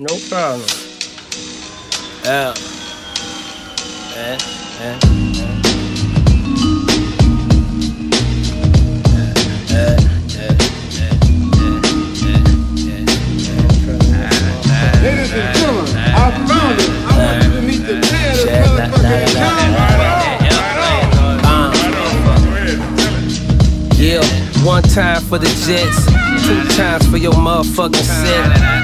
No problem. Yeah. Yeah. Yeah. Ladies one time for the Jets, two times for your motherfucking set.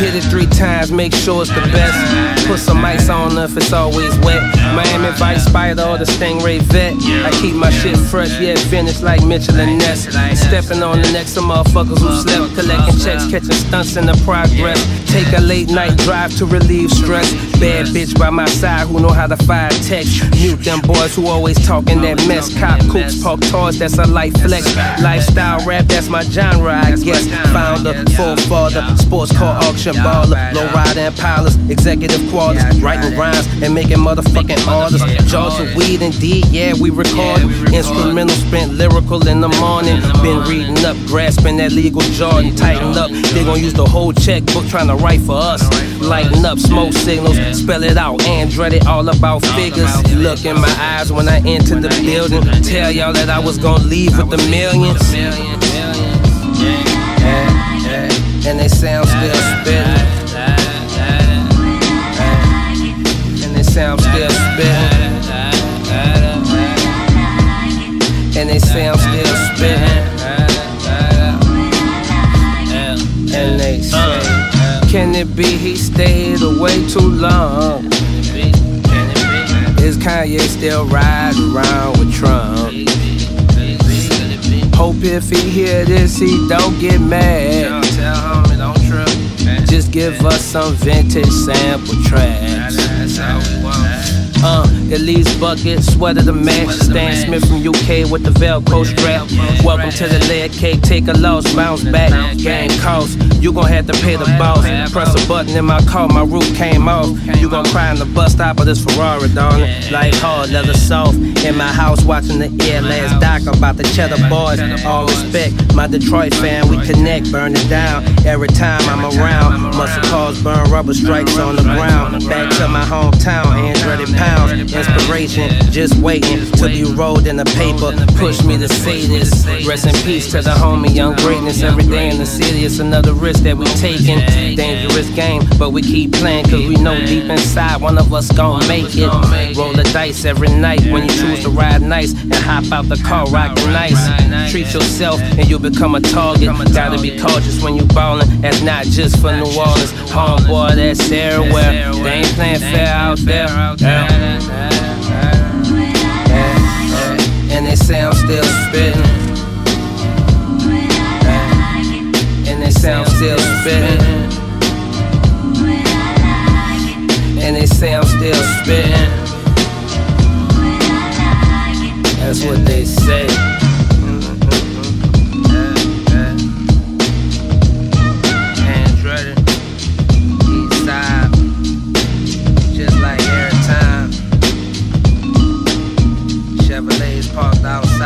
Hit it three times, make sure it's the best. Put some ice on if it's always wet. Miami Vice Spider or the Stingray Vet. I keep my shit fresh, yeah, finished like Mitchell and Ness. Stepping on the necks of motherfuckers who slept, collecting checks, catching stunts in the progress. Take a late night drive to relieve stress. Bad bitch by my side who know how to fire text. Mute them boys who always talking that mess. Cop coops, park toys, that's a light flex. Lifestyle rap, that's my genre, I guess. Founder, full father, sports car auction baller, low rider and pilots, executive quarters, writing rhymes and making motherfucking orders. Jaws of weed, indeed, yeah, we record. Instrumental, spent lyrical in the morning. Been reading up, grasping that legal Jordan. Tighten up, they gon' use the whole checkbook trying to write for us. Lighten up, smoke signals, spell it out. Andretti, all about figures. Look in my eyes when I enter the building. Tell y'all that I was gonna leave with the millions. And they say I'm still spitting. And they say I'm still spitting. And they say I'm still spitting. And they say, can it be he stayed away too long? Is Kanye still riding around if he hear this, he don't get mad. Tell homie, don't trip. Just give us some vintage sample tracks. Uh, Elise Bucket, sweater the match. Stan Smith from UK with the Velcro strap. Welcome to the lead cake, take a loss, bounce back. Gang cost, you gon' have to pay the boss. Press a button in my car, my roof came off. You gon' cry in the bus stop of this Ferrari, darling. Like hard leather soft. In my house watching the air last doc about the cheddar boys. All respect, my Detroit fan, we connect, burn it down. Every time I'm around, muscle cars burn rubber stripes on the ground. Back to my hometown, Andretti pounds. Inspiration, just waiting to be rolled in the paper. Push me to say this. Rest in peace to the homie, young greatness. Every day in the city, it's another risk that we taking. Dangerous game, but we keep playing cause we know deep inside one of us gon' make it. Roll the dice every night when you choose to ride nice and hop out the car rockin' nice. Treat yourself and you'll become a target. Gotta be cautious when you ballin'. That's not just for New Orleans. Homeboy, that's everywhere. They ain't playing fair out there. And they say I'm still spitting. And they say I'm still spitting. And they say I'm still spitting. That's what they say. Chevrolets parked out.